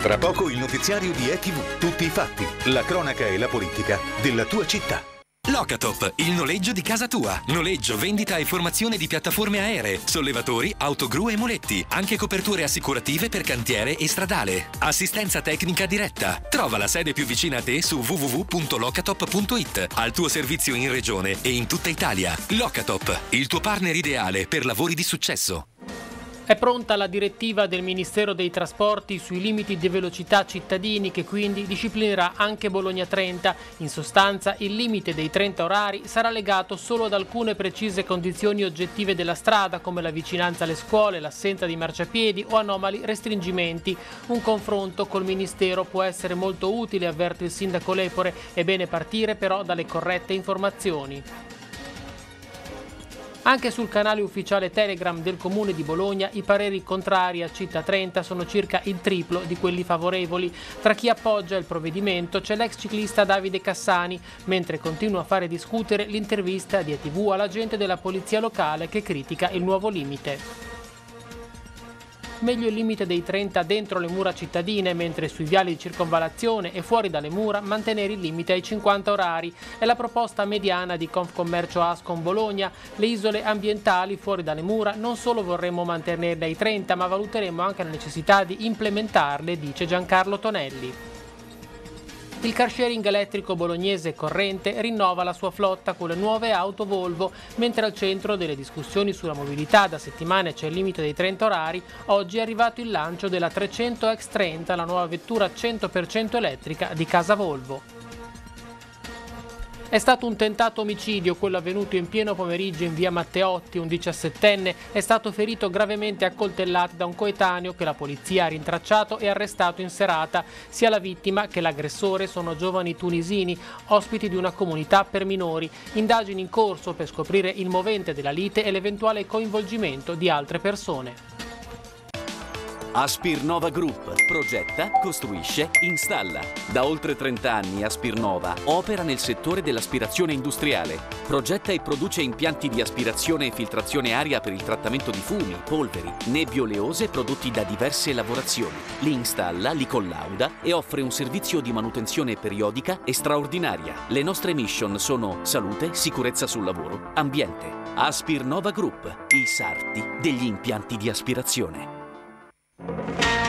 Tra poco il notiziario di ETV. Tutti i fatti, la cronaca e la politica della tua città. Locatop, il noleggio di casa tua. Noleggio, vendita e formazione di piattaforme aeree, sollevatori, autogru e muletti. Anche coperture assicurative per cantiere e stradale. Assistenza tecnica diretta. Trova la sede più vicina a te su www.locatop.it. Al tuo servizio in regione e in tutta Italia. Locatop, il tuo partner ideale per lavori di successo. È pronta la direttiva del Ministero dei Trasporti sui limiti di velocità cittadini che quindi disciplinerà anche Bologna 30. In sostanza il limite dei 30 orari sarà legato solo ad alcune precise condizioni oggettive della strada come la vicinanza alle scuole, l'assenza di marciapiedi o anomali restringimenti. Un confronto col Ministero può essere molto utile, avverte il sindaco Lepore, è bene partire però dalle corrette informazioni. Anche sul canale ufficiale Telegram del Comune di Bologna i pareri contrari a Città 30 sono circa il triplo di quelli favorevoli. Tra chi appoggia il provvedimento c'è l'ex ciclista Davide Cassani, mentre continua a fare discutere l'intervista di ETV all'agente della polizia locale che critica il nuovo limite. Meglio il limite dei 30 dentro le mura cittadine, mentre sui viali di circonvalazione e fuori dalle mura mantenere il limite ai 50 orari. È la proposta mediana di Confcommercio Ascon Bologna. Le isole ambientali fuori dalle mura non solo vorremmo mantenerle ai 30, ma valuteremo anche la necessità di implementarle, dice Giancarlo Tonelli. Il car sharing elettrico bolognese Corrente rinnova la sua flotta con le nuove auto Volvo, mentre al centro delle discussioni sulla mobilità da settimane c'è il limite dei 30 orari, oggi è arrivato il lancio della 300 X30, la nuova vettura 100% elettrica di casa Volvo. È stato un tentato omicidio, quello avvenuto in pieno pomeriggio in via Matteotti. Un diciassettenne è stato ferito gravemente a coltellate da un coetaneo che la polizia ha rintracciato e arrestato in serata. Sia la vittima che l'aggressore sono giovani tunisini, ospiti di una comunità per minori. Indagini in corso per scoprire il movente della lite e l'eventuale coinvolgimento di altre persone. Aspirnova Group progetta, costruisce, installa. Da oltre 30 anni Aspirnova opera nel settore dell'aspirazione industriale. Progetta e produce impianti di aspirazione e filtrazione aria per il trattamento di fumi, polveri, nebbie oleose prodotti da diverse lavorazioni. Li installa, li collauda e offre un servizio di manutenzione periodica e straordinaria. Le nostre mission sono salute, sicurezza sul lavoro, ambiente. Aspirnova Group, i sarti degli impianti di aspirazione. Música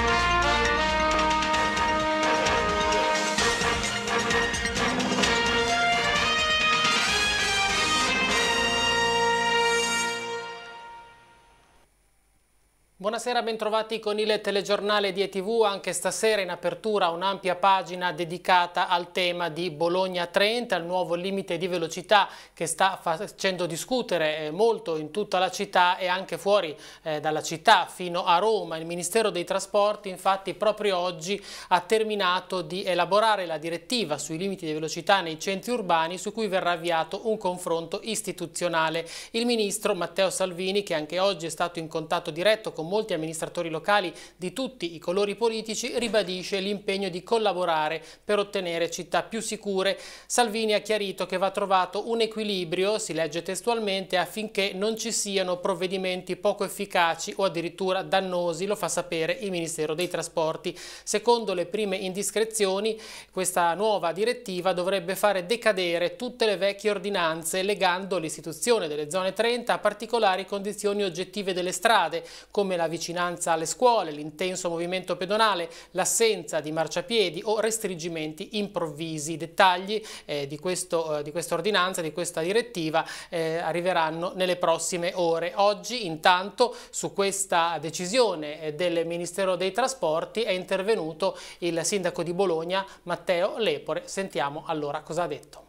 Buonasera, bentrovati con il telegiornale di ETV. Anche stasera in apertura un'ampia pagina dedicata al tema di Bologna 30, il nuovo limite di velocità che sta facendo discutere eh, molto in tutta la città e anche fuori eh, dalla città fino a Roma. Il Ministero dei Trasporti infatti proprio oggi ha terminato di elaborare la direttiva sui limiti di velocità nei centri urbani su cui verrà avviato un confronto istituzionale. Il Ministro Matteo Salvini, che anche oggi è stato in contatto diretto con molti amministratori locali di tutti i colori politici, ribadisce l'impegno di collaborare per ottenere città più sicure. Salvini ha chiarito che va trovato un equilibrio, si legge testualmente, affinché non ci siano provvedimenti poco efficaci o addirittura dannosi, lo fa sapere il Ministero dei Trasporti. Secondo le prime indiscrezioni, questa nuova direttiva dovrebbe fare decadere tutte le vecchie ordinanze legando l'istituzione delle zone 30 a particolari condizioni oggettive delle strade, come la vicinanza alle scuole, l'intenso movimento pedonale, l'assenza di marciapiedi o restringimenti improvvisi. I dettagli eh, di, questo, eh, di questa ordinanza, di questa direttiva eh, arriveranno nelle prossime ore. Oggi intanto su questa decisione eh, del Ministero dei Trasporti è intervenuto il sindaco di Bologna Matteo Lepore. Sentiamo allora cosa ha detto.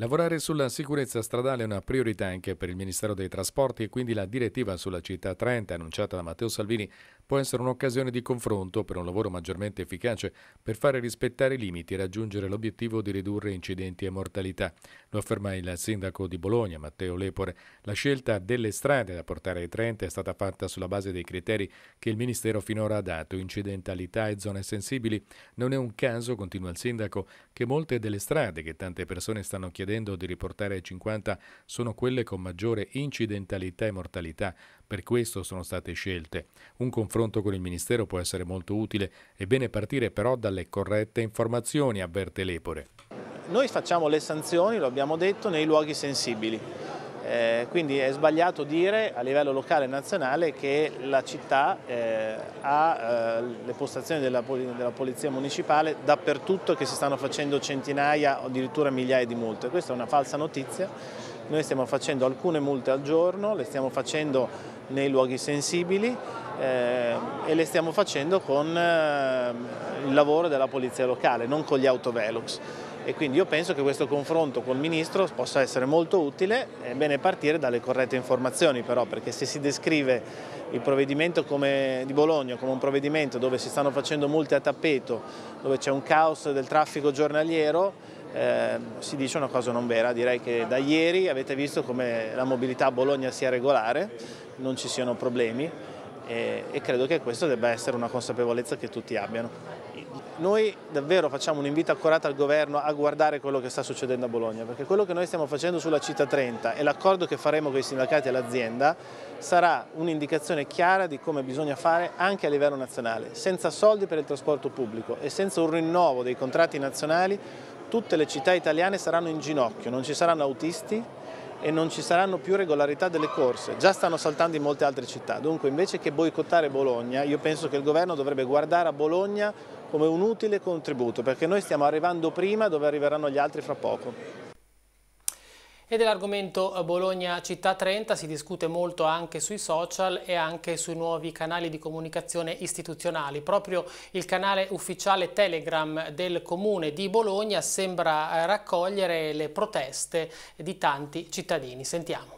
Lavorare sulla sicurezza stradale è una priorità anche per il Ministero dei Trasporti e quindi la direttiva sulla città 30 annunciata da Matteo Salvini può essere un'occasione di confronto per un lavoro maggiormente efficace per fare rispettare i limiti e raggiungere l'obiettivo di ridurre incidenti e mortalità. Lo afferma il sindaco di Bologna, Matteo Lepore. La scelta delle strade da portare ai 30 è stata fatta sulla base dei criteri che il Ministero finora ha dato, incidentalità e zone sensibili. Non è un caso, continua il sindaco, che molte delle strade che tante persone stanno chiedendo di riportare ai 50 sono quelle con maggiore incidentalità e mortalità Per questo sono state scelte. Un confronto con il Ministero può essere molto utile, è bene partire però dalle corrette informazioni, avverte Lepore. Noi facciamo le sanzioni, lo abbiamo detto, nei luoghi sensibili. Eh, quindi è sbagliato dire a livello locale e nazionale che la città eh, ha eh, le postazioni della, della, Polizia Municipale dappertutto che si stanno facendo centinaia o addirittura migliaia di multe. Questa è una falsa notizia. Noi stiamo facendo alcune multe al giorno, le stiamo facendo nei luoghi sensibili eh, e le stiamo facendo con eh, il lavoro della Polizia locale, non con gli autovelox e quindi io penso che questo confronto col Ministro possa essere molto utile, è bene partire dalle corrette informazioni però, perché se si descrive il provvedimento come, di Bologna come un provvedimento dove si stanno facendo multe a tappeto, dove c'è un caos del traffico giornaliero, eh, si dice una cosa non vera, direi che da ieri avete visto come la mobilità a Bologna sia regolare, non ci siano problemi e, e credo che questa debba essere una consapevolezza che tutti abbiano. Noi davvero facciamo un invito accorato al governo a guardare quello che sta succedendo a Bologna, perché quello che noi stiamo facendo sulla città 30 e l'accordo che faremo con i sindacati e l'azienda sarà un'indicazione chiara di come bisogna fare anche a livello nazionale. Senza soldi per il trasporto pubblico e senza un rinnovo dei contratti nazionali tutte le città italiane saranno in ginocchio, non ci saranno autisti e non ci saranno più regolarità delle corse, già stanno saltando in molte altre città, dunque invece che boicottare Bologna io penso che il governo dovrebbe guardare a Bologna come un utile contributo perché noi stiamo arrivando prima dove arriveranno gli altri fra poco. E dell'argomento Bologna Città 30 si discute molto anche sui social e anche sui nuovi canali di comunicazione istituzionali. Proprio il canale ufficiale Telegram del Comune di Bologna sembra raccogliere le proteste di tanti cittadini. Sentiamo.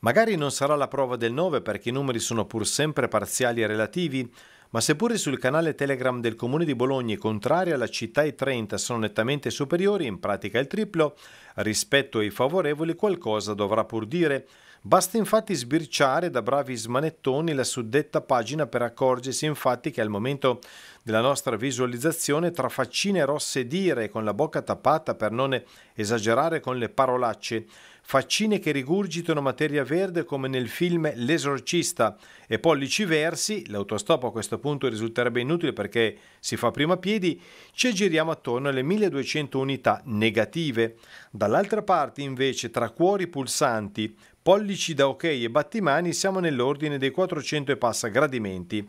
Magari non sarà la prova del 9 perché i numeri sono pur sempre parziali e relativi, ma seppure sul canale Telegram del Comune di Bologna i contrari alla città e 30 sono nettamente superiori, in pratica il triplo, rispetto ai favorevoli qualcosa dovrà pur dire. Basta infatti sbirciare da bravi smanettoni la suddetta pagina per accorgersi infatti che al momento della nostra visualizzazione tra faccine rosse dire con la bocca tappata per non esagerare con le parolacce faccine che rigurgitano materia verde come nel film L'esorcista e pollici versi, l'autostop a questo punto risulterebbe inutile perché si fa prima a piedi, ci aggiriamo attorno alle 1200 unità negative. Dall'altra parte invece tra cuori pulsanti, pollici da ok e battimani siamo nell'ordine dei 400 e passa gradimenti.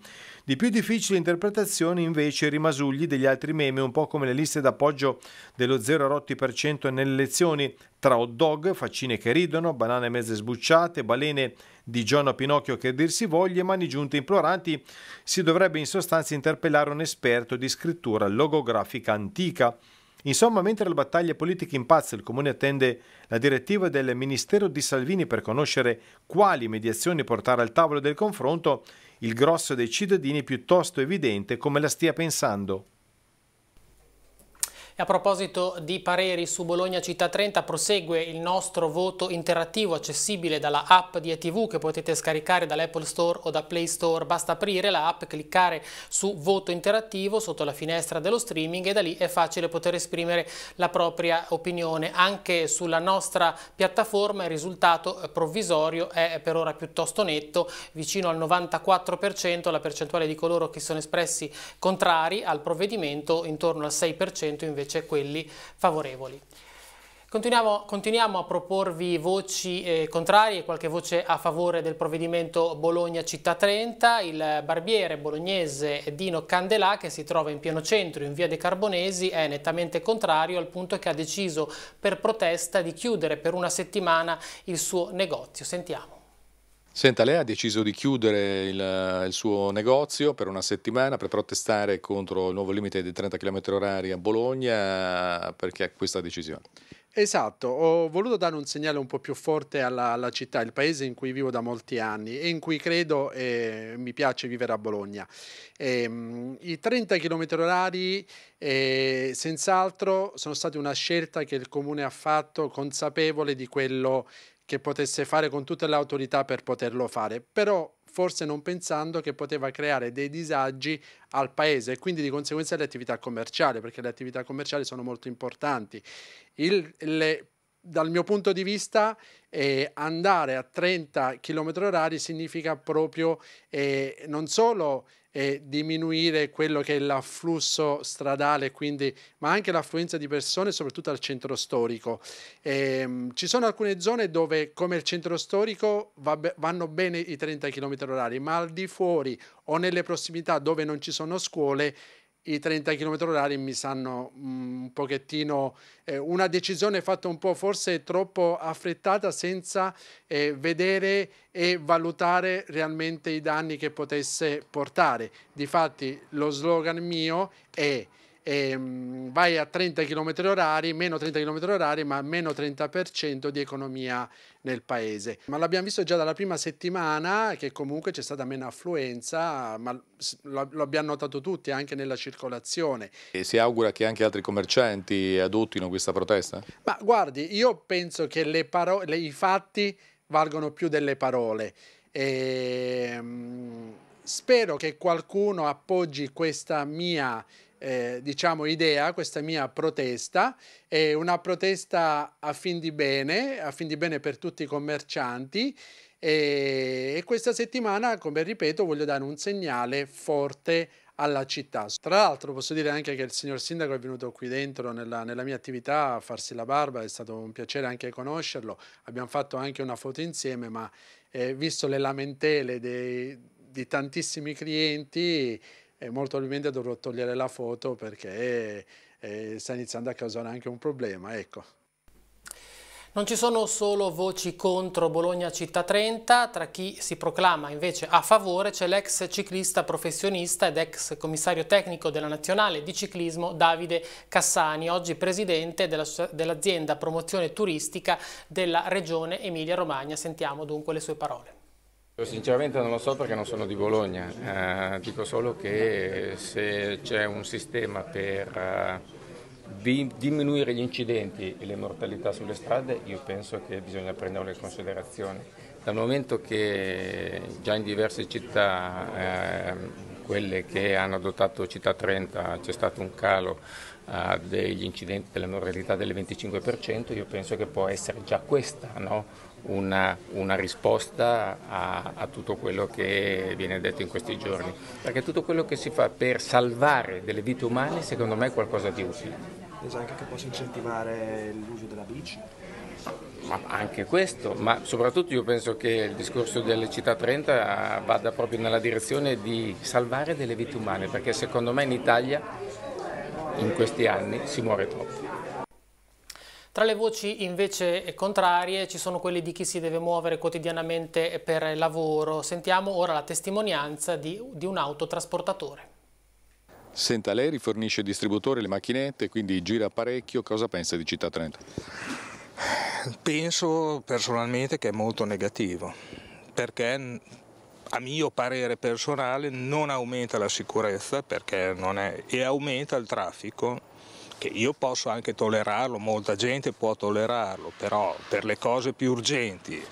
Di più difficile interpretazione invece i rimasugli degli altri meme, un po' come le liste d'appoggio dello 0,8% nelle elezioni, tra hot dog, faccine che ridono, banane mezze sbucciate, balene di Giorno Pinocchio che dir si voglia, mani giunte imploranti, si dovrebbe in sostanza interpellare un esperto di scrittura logografica antica. Insomma, mentre la battaglia politica impazza, il Comune attende la direttiva del Ministero di Salvini per conoscere quali mediazioni portare al tavolo del confronto, il grosso dei cittadini è piuttosto evidente come la stia pensando. A proposito di pareri su Bologna Città 30 prosegue il nostro voto interattivo accessibile dalla app di ETV che potete scaricare dall'Apple Store o da Play Store. Basta aprire la app, cliccare su voto interattivo sotto la finestra dello streaming e da lì è facile poter esprimere la propria opinione. Anche sulla nostra piattaforma il risultato provvisorio è per ora piuttosto netto, vicino al 94% la percentuale di coloro che sono espressi contrari al provvedimento, intorno al 6% invece invece quelli favorevoli. Continuiamo, continuiamo, a proporvi voci eh, contrarie qualche voce a favore del provvedimento Bologna Città 30. Il barbiere bolognese Dino Candelà, che si trova in pieno centro in via De Carbonesi, è nettamente contrario al punto che ha deciso per protesta di chiudere per una settimana il suo negozio. Sentiamo. Senta, lei ha deciso di chiudere il, il, suo negozio per una settimana per protestare contro il nuovo limite di 30 km h a Bologna, perché questa decisione? Esatto, ho voluto dare un segnale un po' più forte alla, alla, città, il paese in cui vivo da molti anni e in cui credo e mi piace vivere a Bologna. E, ehm, I 30 km orari eh, senz'altro sono stati una scelta che il comune ha fatto consapevole di quello che potesse fare con tutte le autorità per poterlo fare, però forse non pensando che poteva creare dei disagi al paese e quindi di conseguenza alle attività commerciali, perché le attività commerciali sono molto importanti. Il, le dal mio punto di vista eh, andare a 30 km h significa proprio eh, non solo eh, diminuire quello che è l'afflusso stradale, quindi, ma anche l'affluenza di persone, soprattutto al centro storico. Ehm, ci sono alcune zone dove, come il centro storico, va be vanno bene i 30 km h ma al di fuori o nelle prossimità dove non ci sono scuole, i 30 km h mi sanno mm, un pochettino eh, una decisione fatta un po' forse troppo affrettata senza eh, vedere e valutare realmente i danni che potesse portare. Difatti lo slogan mio è ehm, vai a 30 km orari, meno 30 km orari, ma meno 30% di economia nel paese. Ma l'abbiamo visto già dalla prima settimana che comunque c'è stata meno affluenza, ma lo, lo abbiamo notato tutti anche nella circolazione. E si augura che anche altri commercianti adottino questa protesta? Ma guardi, io penso che le parole, i fatti valgono più delle parole. E, ehm, spero che qualcuno appoggi questa mia eh, diciamo, idea, questa mia protesta, è una protesta a fin di bene, a fin di bene per tutti i commercianti. E, e questa settimana, come ripeto, voglio dare un segnale forte alla città. Tra l'altro posso dire anche che il signor Sindaco è venuto qui dentro nella, nella, mia attività a farsi la barba, è stato un piacere anche conoscerlo, abbiamo fatto anche una foto insieme, ma eh, visto le lamentele dei, di tantissimi clienti e molto probabilmente dovrò togliere la foto perché eh, sta iniziando a causare anche un problema. Ecco. Non ci sono solo voci contro Bologna Città 30, tra chi si proclama invece a favore c'è l'ex ciclista professionista ed ex commissario tecnico della Nazionale di Ciclismo Davide Cassani, oggi presidente dell'azienda promozione turistica della regione Emilia Romagna. Sentiamo dunque le sue parole. Sinceramente non lo so perché non sono di Bologna, eh, dico solo che se c'è un sistema per eh, di, diminuire gli incidenti e le mortalità sulle strade io penso che bisogna prenderlo in considerazione. Dal momento che già in diverse città, eh, quelle che hanno adottato Città 30, c'è stato un calo eh, degli incidenti della mortalità del 25%, io penso che può essere già questa no? una, una, risposta a, a, tutto quello che viene detto in questi giorni, perché tutto quello che si fa per salvare delle vite umane secondo me è qualcosa di utile. Penso anche che possa incentivare l'uso della bici? Ma anche questo, ma soprattutto io penso che il discorso delle città 30 vada proprio nella direzione di salvare delle vite umane, perché secondo me in Italia in questi anni si muore troppo. Tra le voci invece contrarie ci sono quelle di chi si deve muovere quotidianamente per lavoro. Sentiamo ora la testimonianza di, di un autotrasportatore. Senta, lei rifornisce distributore le macchinette, quindi gira parecchio, cosa pensa di Città 30? Penso personalmente che è molto negativo, perché a mio parere personale non aumenta la sicurezza è, e aumenta il traffico che io posso anche tollerarlo, molta gente può tollerarlo, però per le cose più urgenti,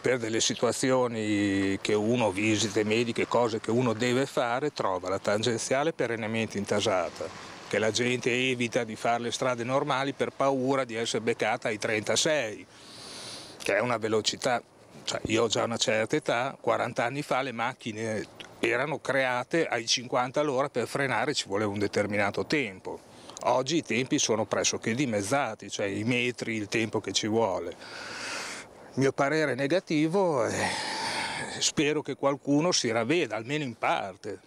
per delle situazioni che uno visite mediche, cose che uno deve fare, trova la tangenziale perennemente intasata, che la gente evita di fare le strade normali per paura di essere beccata ai 36, che è una velocità, cioè io ho già una certa età, 40 anni fa le macchine erano create ai 50 all'ora per frenare ci voleva un determinato tempo Oggi i tempi sono pressoché dimezzati, cioè i metri, il tempo che ci vuole. Il mio parere è negativo e spero che qualcuno si ravveda, almeno in parte.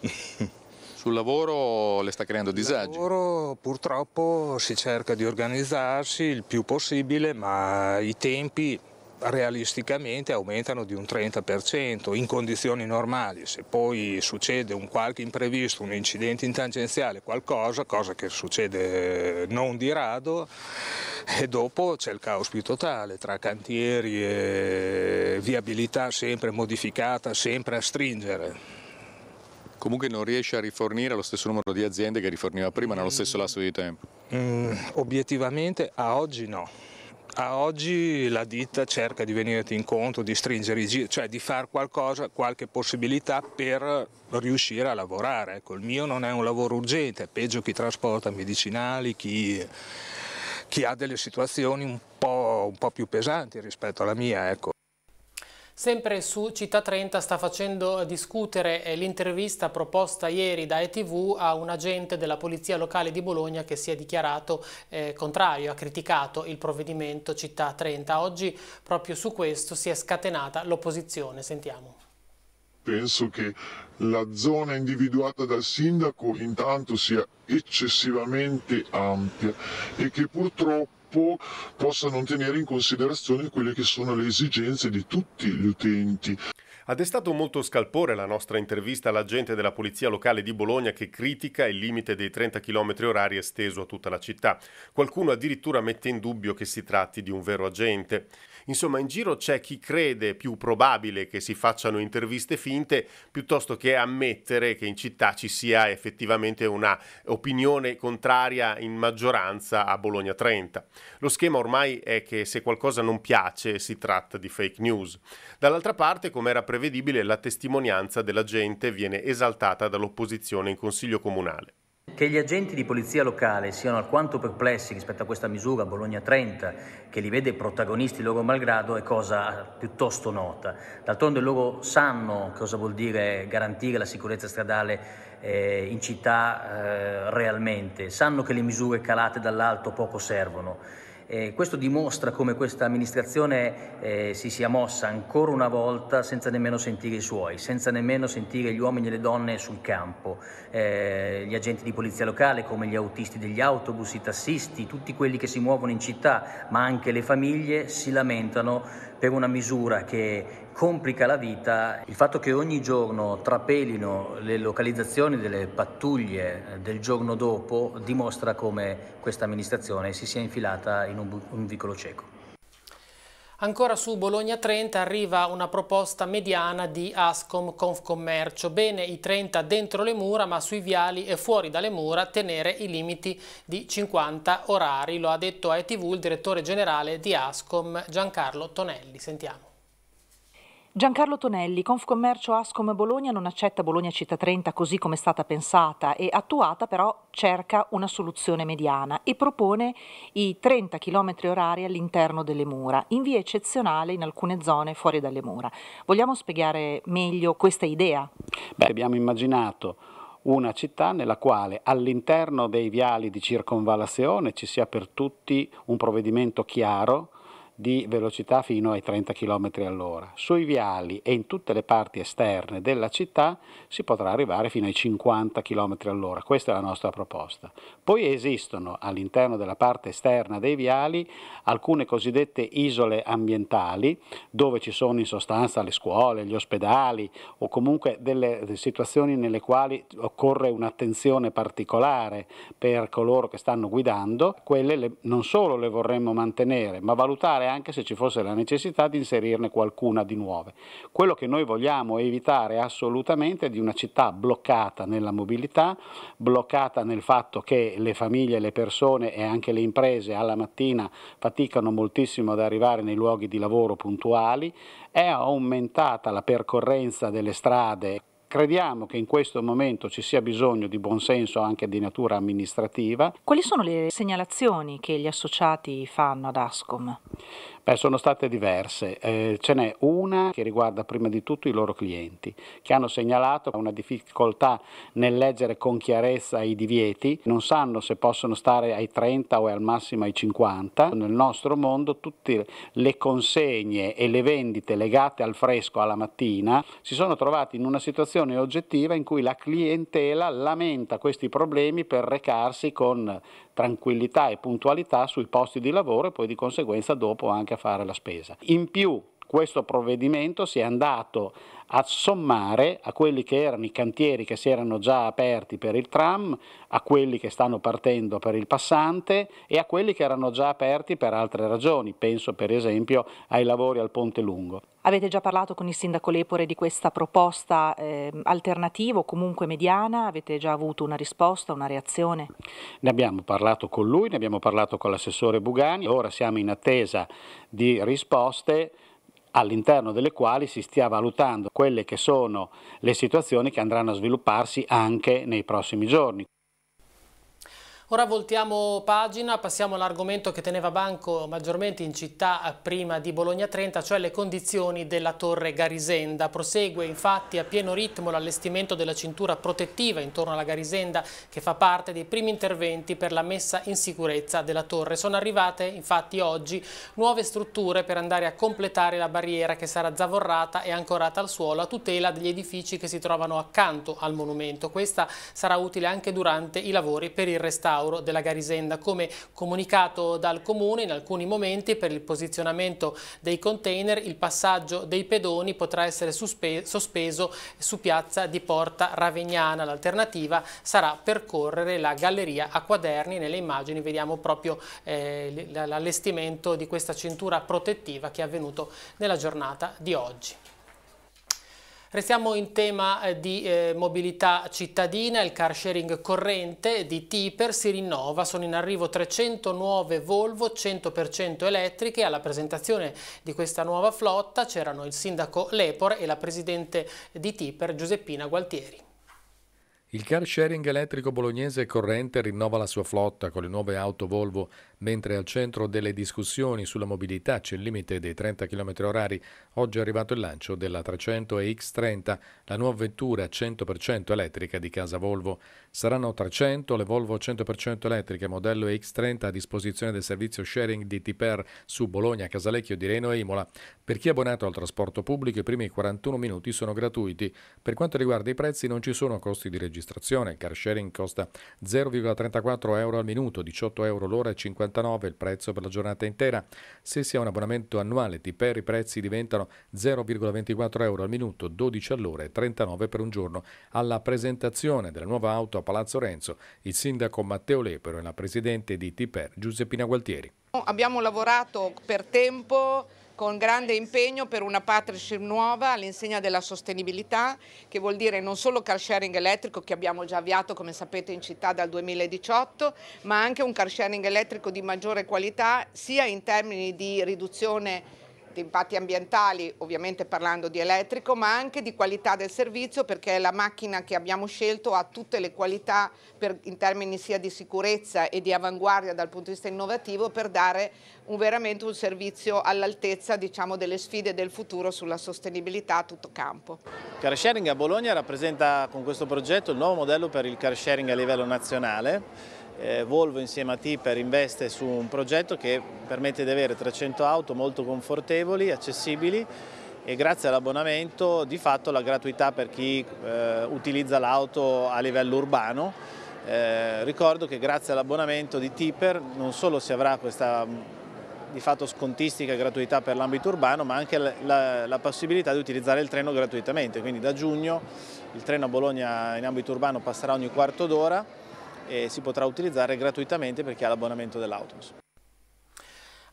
Sul lavoro le sta creando disagi? Sul lavoro purtroppo si cerca di organizzarsi il più possibile, ma i tempi realisticamente aumentano di un 30% in condizioni normali, se poi succede un qualche imprevisto, un incidente in tangenziale, qualcosa, cosa che succede non di rado, e dopo c'è il caos più totale tra cantieri e viabilità sempre modificata, sempre a stringere. Comunque non riesce a rifornire lo stesso numero di aziende che riforniva prima nello stesso lasso di tempo? Mm, obiettivamente a oggi no a oggi la ditta cerca di venirti incontro, di stringere i giri, cioè di fare qualcosa, qualche possibilità per riuscire a lavorare. Ecco, il mio non è un lavoro urgente, è peggio chi trasporta medicinali, chi chi ha delle situazioni un po', un po più pesanti rispetto alla mia. Ecco. Sempre su Città 30 sta facendo discutere eh, l'intervista proposta ieri da ETV a un agente della Polizia Locale di Bologna che si è dichiarato eh, contrario, ha criticato il provvedimento Città 30. Oggi proprio su questo si è scatenata l'opposizione. Sentiamo. Penso che la zona individuata dal sindaco intanto sia eccessivamente ampia e che purtroppo tempo possa non tenere in considerazione quelle che sono le esigenze di tutti gli utenti. Ha destato molto scalpore la nostra intervista all'agente della Polizia Locale di Bologna che critica il limite dei 30 km orari esteso a tutta la città. Qualcuno addirittura mette in dubbio che si tratti di un vero agente. Insomma, in giro c'è chi crede più probabile che si facciano interviste finte piuttosto che ammettere che in città ci sia effettivamente una opinione contraria in maggioranza a Bologna 30. Lo schema ormai è che se qualcosa non piace si tratta di fake news. Dall'altra parte, come era prevedibile, la testimonianza della gente viene esaltata dall'opposizione in Consiglio Comunale. Che gli agenti di polizia locale siano alquanto perplessi rispetto a questa misura Bologna 30, che li vede protagonisti loro malgrado, è cosa piuttosto nota. D'altronde loro sanno cosa vuol dire garantire la sicurezza stradale eh, in città eh, realmente, sanno che le misure calate dall'alto poco servono. Eh, questo dimostra come questa amministrazione eh, si sia mossa ancora una volta senza nemmeno sentire i suoi, senza nemmeno sentire gli uomini e le donne sul campo, eh, gli agenti di polizia locale come gli autisti degli autobus, i tassisti, tutti quelli che si muovono in città, ma anche le famiglie si lamentano per una misura che complica la vita il fatto che ogni giorno trapelino le localizzazioni delle pattuglie del giorno dopo dimostra come questa amministrazione si sia infilata in un, un vicolo cieco. Ancora su Bologna 30 arriva una proposta mediana di Ascom Confcommercio. Bene i 30 dentro le mura ma sui viali e fuori dalle mura tenere i limiti di 50 orari. Lo ha detto a ETV il direttore generale di Ascom Giancarlo Tonelli. Sentiamo. Giancarlo Tonelli, Confcommercio Ascom Bologna non accetta Bologna Città 30 così come è stata pensata e attuata, però cerca una soluzione mediana e propone i 30 km orari all'interno delle mura, in via eccezionale in alcune zone fuori dalle mura. Vogliamo spiegare meglio questa idea? Beh, abbiamo immaginato una città nella quale all'interno dei viali di circonvallazione ci sia per tutti un provvedimento chiaro di velocità fino ai 30 km all'ora. Sui viali e in tutte le parti esterne della città si potrà arrivare fino ai 50 km all'ora. Questa è la nostra proposta. Poi esistono all'interno della parte esterna dei viali alcune cosiddette isole ambientali dove ci sono in sostanza le scuole, gli ospedali o comunque delle situazioni nelle quali occorre un'attenzione particolare per coloro che stanno guidando. Quelle le, non solo le vorremmo mantenere, ma valutare anche se ci fosse la necessità di inserirne qualcuna di nuove. Quello che noi vogliamo evitare assolutamente è di una città bloccata nella mobilità, bloccata nel fatto che le famiglie, le persone e anche le imprese alla mattina faticano moltissimo ad arrivare nei luoghi di lavoro puntuali, è aumentata la percorrenza delle strade Crediamo che in questo momento ci sia bisogno di buonsenso anche di natura amministrativa. Quali sono le segnalazioni che gli associati fanno ad Ascom? Beh, sono state diverse. Eh, ce n'è una che riguarda prima di tutto i loro clienti, che hanno segnalato una difficoltà nel leggere con chiarezza i divieti, non sanno se possono stare ai 30 o al massimo ai 50. Nel nostro mondo tutte le consegne e le vendite legate al fresco alla mattina si sono trovati in una situazione oggettiva in cui la clientela lamenta questi problemi per recarsi con tranquillità e puntualità sui posti di lavoro e poi di conseguenza dopo anche a fare la spesa. In più questo provvedimento si è andato a sommare a quelli che erano i cantieri che si erano già aperti per il tram, a quelli che stanno partendo per il passante e a quelli che erano già aperti per altre ragioni, penso per esempio ai lavori al Ponte Lungo. Avete già parlato con il sindaco Lepore di questa proposta eh, alternativa o comunque mediana? Avete già avuto una risposta, una reazione? Ne abbiamo parlato con lui, ne abbiamo parlato con l'assessore Bugani, ora siamo in attesa di risposte all'interno delle quali si stia valutando quelle che sono le situazioni che andranno a svilupparsi anche nei prossimi giorni. Ora voltiamo pagina, passiamo all'argomento che teneva banco maggiormente in città eh, prima di Bologna 30, cioè le condizioni della torre Garisenda. Prosegue infatti a pieno ritmo l'allestimento della cintura protettiva intorno alla Garisenda che fa parte dei primi interventi per la messa in sicurezza della torre. Sono arrivate infatti oggi nuove strutture per andare a completare la barriera che sarà zavorrata e ancorata al suolo a tutela degli edifici che si trovano accanto al monumento. Questa sarà utile anche durante i lavori per il restauro restauro della Garisenda. Come comunicato dal Comune, in alcuni momenti per il posizionamento dei container il passaggio dei pedoni potrà essere sospeso su piazza di Porta Ravegnana. L'alternativa sarà percorrere la galleria a quaderni. Nelle immagini vediamo proprio eh, l'allestimento di questa cintura protettiva che è avvenuto nella giornata di oggi. Restiamo in tema eh, di eh, mobilità cittadina, il car sharing corrente di Tiper si rinnova, sono in arrivo 300 nuove Volvo 100% elettriche, alla presentazione di questa nuova flotta c'erano il sindaco Lepor e la presidente di Tiper Giuseppina Gualtieri. Il car sharing elettrico bolognese Corrente rinnova la sua flotta con le nuove auto Volvo Mentre al centro delle discussioni sulla mobilità c'è il limite dei 30 km h oggi è arrivato il lancio della 300 X30, la nuova vettura 100% elettrica di casa Volvo. Saranno 300 le Volvo 100% elettriche modello X30 a disposizione del servizio sharing di Tiper su Bologna, Casalecchio di Reno e Imola. Per chi è abbonato al trasporto pubblico i primi 41 minuti sono gratuiti. Per quanto riguarda i prezzi non ci sono costi di registrazione, il car sharing costa 0,34 euro al minuto, 18 euro l'ora e 50 il prezzo per la giornata intera. Se si ha un abbonamento annuale Tiper i prezzi diventano 0,24 euro al minuto, 12 all'ora e 39 per un giorno. Alla presentazione della nuova auto a Palazzo Renzo, il sindaco Matteo Lepero e la presidente di Tiper Giuseppina Gualtieri. Abbiamo lavorato per tempo con grande impegno per una partnership nuova all'insegna della sostenibilità, che vuol dire non solo car sharing elettrico che abbiamo già avviato come sapete in città dal 2018, ma anche un car sharing elettrico di maggiore qualità sia in termini di riduzione di impatti ambientali, ovviamente parlando di elettrico, ma anche di qualità del servizio perché la macchina che abbiamo scelto ha tutte le qualità per, in termini sia di sicurezza e di avanguardia dal punto di vista innovativo per dare un, veramente un servizio all'altezza diciamo, delle sfide del futuro sulla sostenibilità a tutto campo. Car sharing a Bologna rappresenta con questo progetto il nuovo modello per il car sharing a livello nazionale Volvo insieme a Tipper investe su un progetto che permette di avere 300 auto molto confortevoli, accessibili e grazie all'abbonamento di fatto la gratuità per chi eh, utilizza l'auto a livello urbano. Eh, ricordo che grazie all'abbonamento di Tipper non solo si avrà questa di fatto scontistica gratuità per l'ambito urbano, ma anche la, la, la, possibilità di utilizzare il treno gratuitamente. Quindi da giugno il treno a Bologna in ambito urbano passerà ogni quarto d'ora e si potrà utilizzare gratuitamente per chi ha l'abbonamento dell'autobus.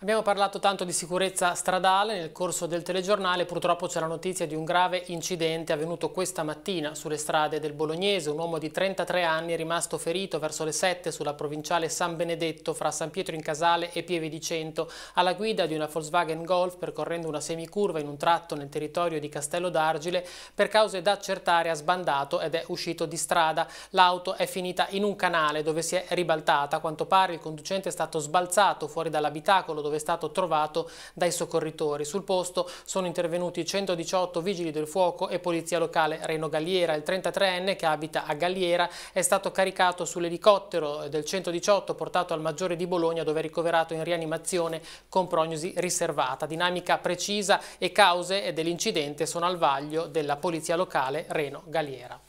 Abbiamo parlato tanto di sicurezza stradale, nel corso del telegiornale purtroppo c'è la notizia di un grave incidente avvenuto questa mattina sulle strade del Bolognese. Un uomo di 33 anni è rimasto ferito verso le 7 sulla provinciale San Benedetto fra San Pietro in Casale e Pieve di Cento alla guida di una Volkswagen Golf percorrendo una semicurva in un tratto nel territorio di Castello d'Argile per cause da accertare ha sbandato ed è uscito di strada. L'auto è finita in un canale dove si è ribaltata. A quanto pare il conducente è stato sbalzato fuori dall'abitacolo dove dove è stato trovato dai soccorritori. Sul posto sono intervenuti 118 vigili del fuoco e polizia locale Reno Galliera. Il 33enne che abita a Galliera è stato caricato sull'elicottero del 118 portato al Maggiore di Bologna dove è ricoverato in rianimazione con prognosi riservata. Dinamica precisa e cause dell'incidente sono al vaglio della polizia locale Reno Galliera.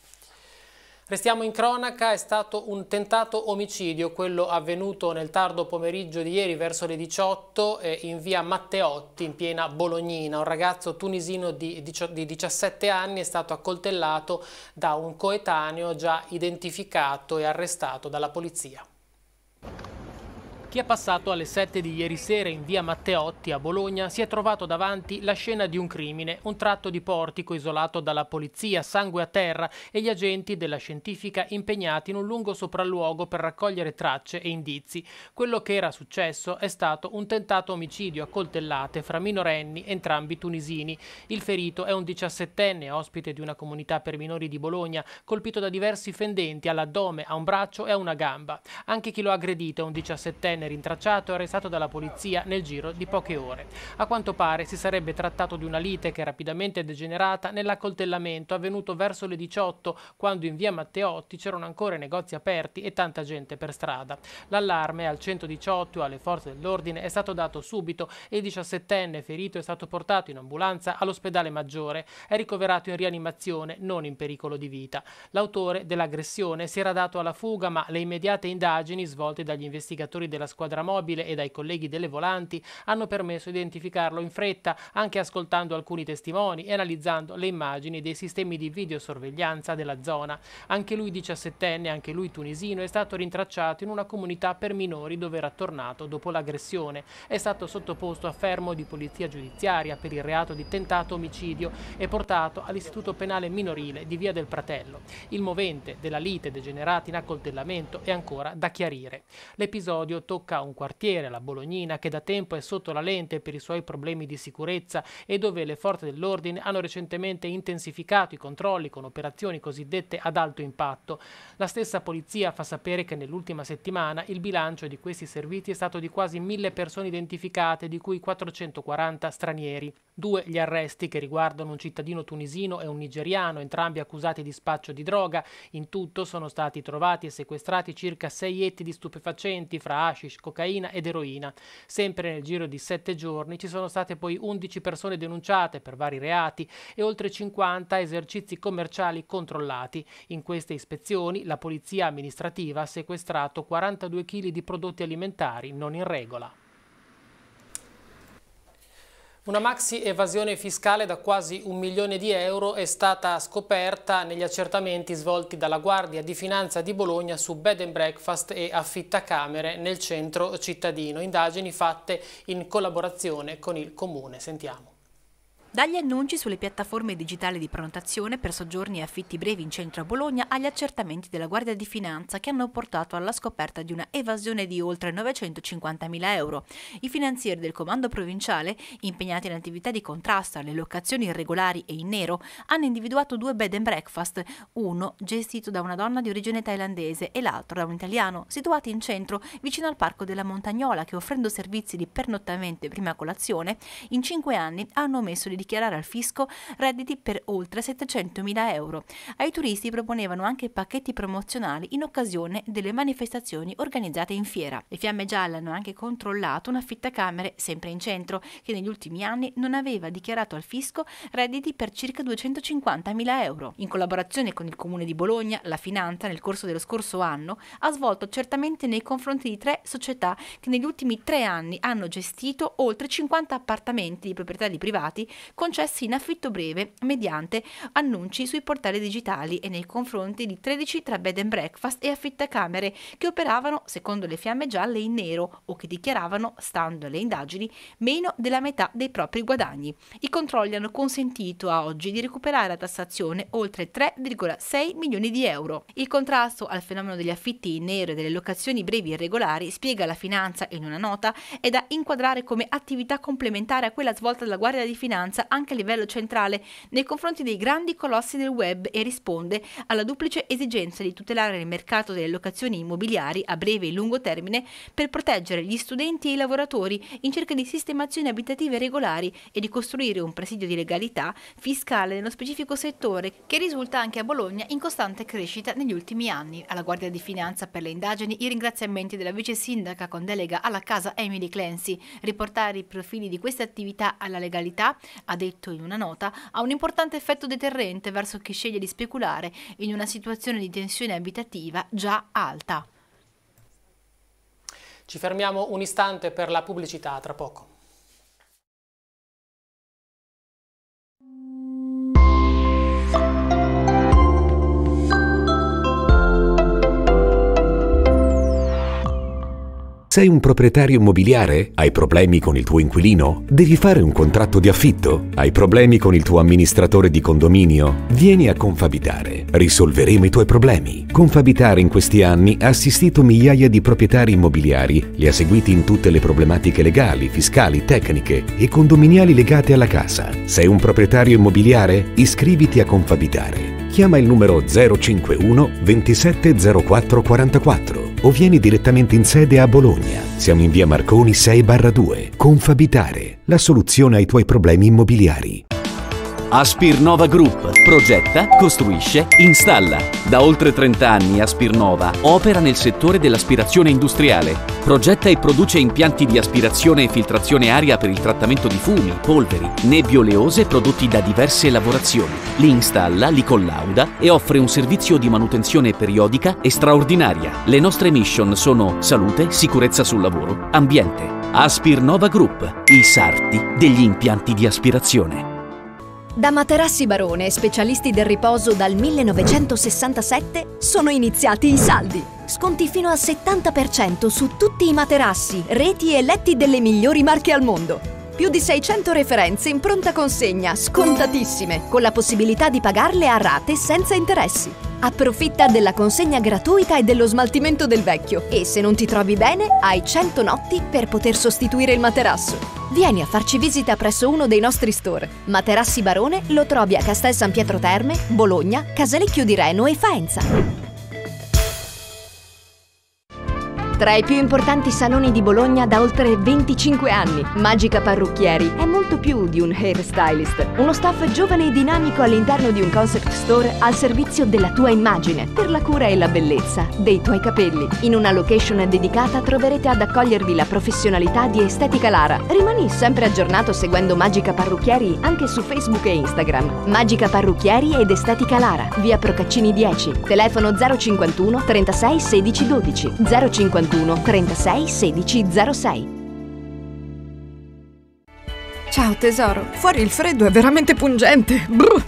Restiamo in cronaca, è stato un tentato omicidio, quello avvenuto nel tardo pomeriggio di ieri verso le 18 eh, in via Matteotti in piena Bolognina. Un ragazzo tunisino di, di 17 anni è stato accoltellato da un coetaneo già identificato e arrestato dalla polizia. Chi è passato alle 7 di ieri sera in via Matteotti a Bologna si è trovato davanti la scena di un crimine, un tratto di portico isolato dalla polizia, sangue a terra e gli agenti della scientifica impegnati in un lungo sopralluogo per raccogliere tracce e indizi. Quello che era successo è stato un tentato omicidio a coltellate fra minorenni, entrambi tunisini. Il ferito è un 17enne, ospite di una comunità per minori di Bologna, colpito da diversi fendenti all'addome, a un braccio e a una gamba. Anche chi lo ha aggredito è un 17enne venne rintracciato e arrestato dalla polizia nel giro di poche ore. A quanto pare si sarebbe trattato di una lite che rapidamente è degenerata nell'accoltellamento avvenuto verso le 18 quando in via Matteotti c'erano ancora negozi aperti e tanta gente per strada. L'allarme al 118 alle forze dell'ordine è stato dato subito e il 17enne ferito è stato portato in ambulanza all'ospedale maggiore. È ricoverato in rianimazione, non in pericolo di vita. L'autore dell'aggressione si era dato alla fuga ma le immediate indagini svolte dagli investigatori della squadra mobile e dai colleghi delle volanti hanno permesso di identificarlo in fretta, anche ascoltando alcuni testimoni e analizzando le immagini dei sistemi di videosorveglianza della zona. Anche lui diciassettenne, anche lui tunisino, è stato rintracciato in una comunità per minori dove era tornato dopo l'aggressione. È stato sottoposto a fermo di polizia giudiziaria per il reato di tentato omicidio e portato all'istituto penale minorile di Via del Pratello. Il movente della lite degenerata in accoltellamento è ancora da chiarire. L'episodio tocca tocca un quartiere, la Bolognina, che da tempo è sotto la lente per i suoi problemi di sicurezza e dove le forze dell'ordine hanno recentemente intensificato i controlli con operazioni cosiddette ad alto impatto. La stessa polizia fa sapere che nell'ultima settimana il bilancio di questi servizi è stato di quasi mille persone identificate, di cui 440 stranieri. Due gli arresti che riguardano un cittadino tunisino e un nigeriano, entrambi accusati di spaccio di droga. In tutto sono stati trovati e sequestrati circa sei etti di stupefacenti fra hashish, cocaina ed eroina. Sempre nel giro di sette giorni ci sono state poi 11 persone denunciate per vari reati e oltre 50 esercizi commerciali controllati. In queste ispezioni la polizia amministrativa ha sequestrato 42 kg di prodotti alimentari non in regola. Una maxi evasione fiscale da quasi un milione di euro è stata scoperta negli accertamenti svolti dalla Guardia di Finanza di Bologna su bed and breakfast e affittacamere nel centro cittadino, indagini fatte in collaborazione con il Comune. Sentiamo. Dagli annunci sulle piattaforme digitali di prenotazione per soggiorni e affitti brevi in centro a Bologna agli accertamenti della Guardia di Finanza che hanno portato alla scoperta di una evasione di oltre 950.000 euro. I finanzieri del comando provinciale, impegnati in attività di contrasto alle locazioni irregolari e in nero, hanno individuato due bed and breakfast, uno gestito da una donna di origine thailandese e l'altro da un italiano, situati in centro vicino al parco della Montagnola che offrendo servizi di pernottamento e prima colazione, in cinque anni hanno omesso di dichiarare al fisco redditi per oltre 700.000 euro. Ai turisti proponevano anche pacchetti promozionali in occasione delle manifestazioni organizzate in fiera. Le Fiamme Gialle hanno anche controllato un affittacamere sempre in centro che negli ultimi anni non aveva dichiarato al fisco redditi per circa 250.000 euro. In collaborazione con il Comune di Bologna, la Finanza nel corso dello scorso anno ha svolto certamente nei confronti di tre società che negli ultimi tre anni hanno gestito oltre 50 appartamenti di proprietà di privati concessi in affitto breve mediante annunci sui portali digitali e nei confronti di 13 tra bed and breakfast e affittacamere che operavano, secondo le fiamme gialle, in nero o che dichiaravano, stando alle indagini, meno della metà dei propri guadagni. I controlli hanno consentito a oggi di recuperare la tassazione oltre 3,6 milioni di euro. Il contrasto al fenomeno degli affitti in nero e delle locazioni brevi irregolari, spiega la finanza in una nota, è da inquadrare come attività complementare a quella svolta dalla Guardia di Finanza anche a livello centrale nei confronti dei grandi colossi del web e risponde alla duplice esigenza di tutelare il mercato delle locazioni immobiliari a breve e lungo termine per proteggere gli studenti e i lavoratori in cerca di sistemazioni abitative regolari e di costruire un presidio di legalità fiscale nello specifico settore che risulta anche a Bologna in costante crescita negli ultimi anni. Alla Guardia di Finanza per le indagini i ringraziamenti della vice sindaca con delega alla casa Emily Clancy. Riportare i profili di queste attività alla legalità, ha detto in una nota, ha un importante effetto deterrente verso chi sceglie di speculare in una situazione di tensione abitativa già alta. Ci fermiamo un istante per la pubblicità, tra poco. Sei un proprietario immobiliare? Hai problemi con il tuo inquilino? Devi fare un contratto di affitto? Hai problemi con il tuo amministratore di condominio? Vieni a Confabitare. Risolveremo i tuoi problemi. Confabitare in questi anni ha assistito migliaia di proprietari immobiliari, li ha seguiti in tutte le problematiche legali, fiscali, tecniche e condominiali legate alla casa. Sei un proprietario immobiliare? Iscriviti a Confabitare. Chiama il numero 051 2704 44 o vieni direttamente in sede a Bologna. Siamo in via Marconi 6-2. Confabitare, la soluzione ai tuoi problemi immobiliari. Aspirnova Group progetta, costruisce, installa. Da oltre 30 anni Aspirnova opera nel settore dell'aspirazione industriale. Progetta e produce impianti di aspirazione e filtrazione aria per il trattamento di fumi, polveri, nebbie oleose prodotti da diverse lavorazioni. Li installa, li collauda e offre un servizio di manutenzione periodica e straordinaria. Le nostre mission sono salute, sicurezza sul lavoro, ambiente. Aspirnova Group, i sarti degli impianti di aspirazione. Da Materassi Barone, specialisti del riposo dal 1967, sono iniziati i saldi. Sconti fino al 70% su tutti i materassi, reti e letti delle migliori marche al mondo. Più di 600 referenze in pronta consegna, scontatissime, con la possibilità di pagarle a rate senza interessi. Approfitta della consegna gratuita e dello smaltimento del vecchio e se non ti trovi bene hai 100 notti per poter sostituire il materasso. Vieni a farci visita presso uno dei nostri store. Materassi Barone lo trovi a Castel San Pietro Terme, Bologna, Casalecchio di Reno e Faenza. Tra i più importanti saloni di Bologna da oltre 25 anni, Magica Parrucchieri è molto più di un hairstylist. Uno staff giovane e dinamico all'interno di un concept store al servizio della tua immagine, per la cura e la bellezza dei tuoi capelli. In una location dedicata troverete ad accogliervi la professionalità di Estetica Lara. Rimani sempre aggiornato seguendo Magica Parrucchieri anche su Facebook e Instagram. Magica Parrucchieri ed Estetica Lara, via Procaccini 10, telefono 051 36 16 12 051 36 16 06. Ciao tesoro, fuori il freddo è veramente pungente. Brr.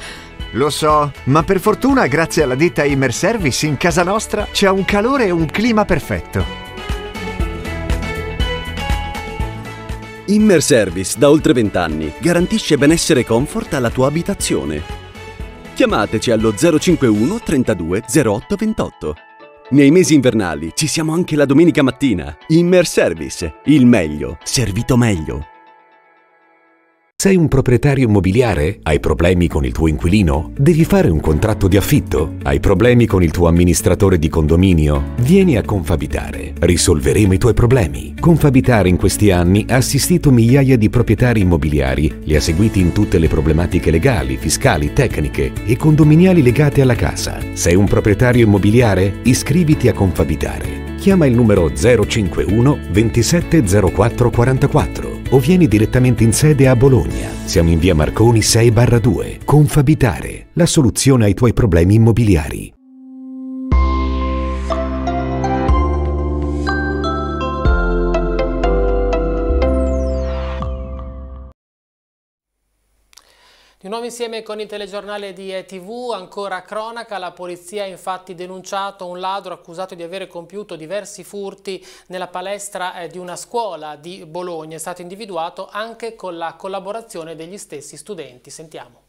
Lo so, ma per fortuna grazie alla ditta Immer Service in casa nostra c'è un calore e un clima perfetto. Immer Service da oltre 20 anni garantisce benessere e comfort alla tua abitazione. Chiamateci allo 051 32 08 28. Nei mesi invernali ci siamo anche la domenica mattina. Immer Service, il meglio, servito meglio. Sei un proprietario immobiliare? Hai problemi con il tuo inquilino? Devi fare un contratto di affitto? Hai problemi con il tuo amministratore di condominio? Vieni a Confabitare. Risolveremo i tuoi problemi. Confabitare in questi anni ha assistito migliaia di proprietari immobiliari, li ha seguiti in tutte le problematiche legali, fiscali, tecniche e condominiali legate alla casa. Sei un proprietario immobiliare? Iscriviti a Confabitare. Chiama il numero 051 2704 44 o vieni direttamente in sede a Bologna. Siamo in via Marconi 6-2. Confabitare, la soluzione ai tuoi problemi immobiliari. Di nuovo insieme con il telegiornale di ETV, ancora cronaca, la polizia ha infatti denunciato un ladro accusato di aver compiuto diversi furti nella palestra eh, di una scuola di Bologna, è stato individuato anche con la collaborazione degli stessi studenti. Sentiamo.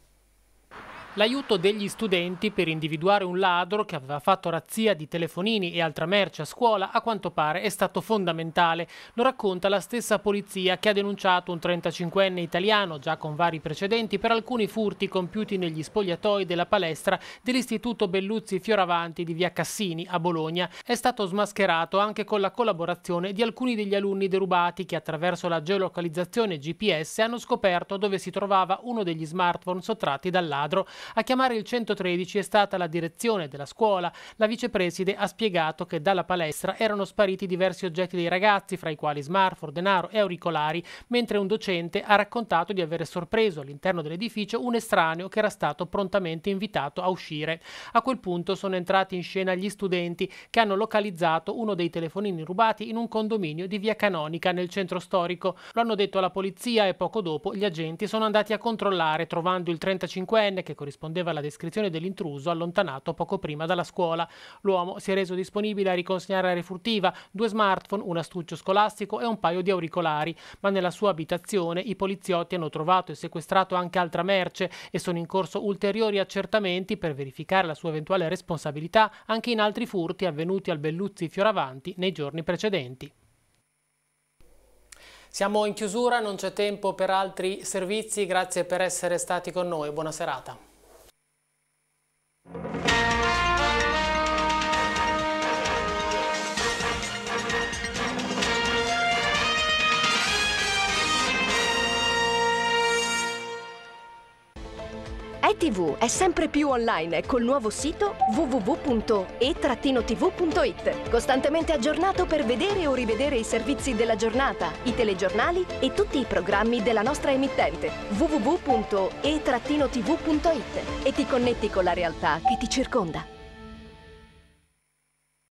L'aiuto degli studenti per individuare un ladro che aveva fatto razzia di telefonini e altra merce a scuola a quanto pare è stato fondamentale. Lo racconta la stessa polizia che ha denunciato un 35enne italiano, già con vari precedenti, per alcuni furti compiuti negli spogliatoi della palestra dell'Istituto Belluzzi Fioravanti di via Cassini a Bologna. È stato smascherato anche con la collaborazione di alcuni degli alunni derubati che attraverso la geolocalizzazione GPS hanno scoperto dove si trovava uno degli smartphone sottratti dal ladro. A chiamare il 113 è stata la direzione della scuola. La vicepreside ha spiegato che dalla palestra erano spariti diversi oggetti dei ragazzi, fra i quali smartphone, denaro e auricolari, mentre un docente ha raccontato di aver sorpreso all'interno dell'edificio un estraneo che era stato prontamente invitato a uscire. A quel punto sono entrati in scena gli studenti che hanno localizzato uno dei telefonini rubati in un condominio di via Canonica nel centro storico. Lo hanno detto alla polizia e poco dopo gli agenti sono andati a controllare trovando il 35enne che corrisponde rispondeva alla descrizione dell'intruso allontanato poco prima dalla scuola. L'uomo si è reso disponibile a riconsegnare a refurtiva due smartphone, un astuccio scolastico e un paio di auricolari, ma nella sua abitazione i poliziotti hanno trovato e sequestrato anche altra merce e sono in corso ulteriori accertamenti per verificare la sua eventuale responsabilità anche in altri furti avvenuti al Belluzzi Fioravanti nei giorni precedenti. Siamo in chiusura, non c'è tempo per altri servizi, grazie per essere stati con noi, buona serata. thank you ETV è sempre più online col nuovo sito www.e-tv.it, costantemente aggiornato per vedere o rivedere i servizi della giornata, i telegiornali e tutti i programmi della nostra emittente. www.e-tv.it e ti connetti con la realtà che ti circonda.